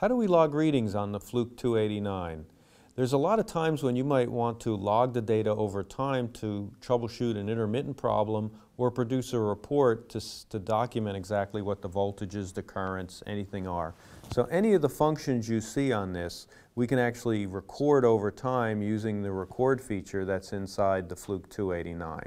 How do we log readings on the Fluke 289? There's a lot of times when you might want to log the data over time to troubleshoot an intermittent problem or produce a report to, to document exactly what the voltages, the currents, anything are. So any of the functions you see on this, we can actually record over time using the record feature that's inside the Fluke 289.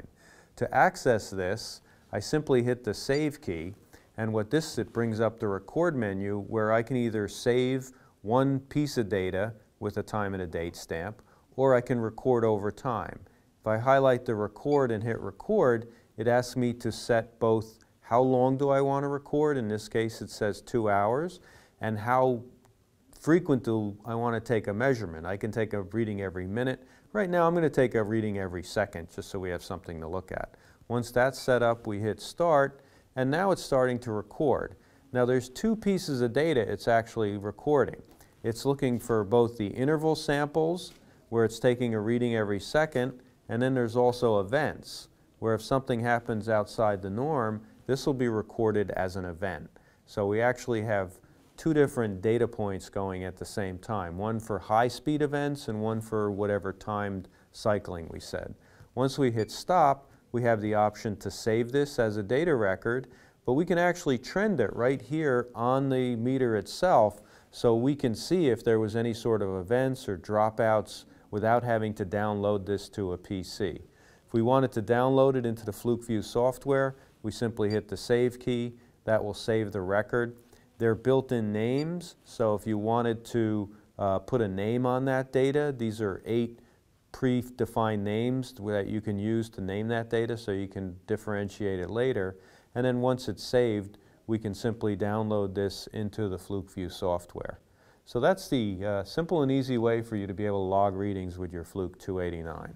To access this, I simply hit the Save key, and what this, it brings up the Record menu where I can either save one piece of data with a time and a date stamp, or I can record over time. If I highlight the Record and hit Record, it asks me to set both how long do I want to record, in this case it says two hours, and how frequent do I want to take a measurement. I can take a reading every minute. Right now I'm going to take a reading every second just so we have something to look at. Once that's set up, we hit start, and now it's starting to record. Now there's two pieces of data it's actually recording. It's looking for both the interval samples, where it's taking a reading every second, and then there's also events, where if something happens outside the norm, this will be recorded as an event. So we actually have two different data points going at the same time, one for high-speed events and one for whatever timed cycling we said. Once we hit stop, we have the option to save this as a data record, but we can actually trend it right here on the meter itself so we can see if there was any sort of events or dropouts without having to download this to a PC. If we wanted to download it into the FlukeView software, we simply hit the Save key. That will save the record. They're built-in names, so if you wanted to uh, put a name on that data, these are eight predefined names that you can use to name that data so you can differentiate it later. And then once it's saved, we can simply download this into the FlukeView software. So that's the uh, simple and easy way for you to be able to log readings with your Fluke 289.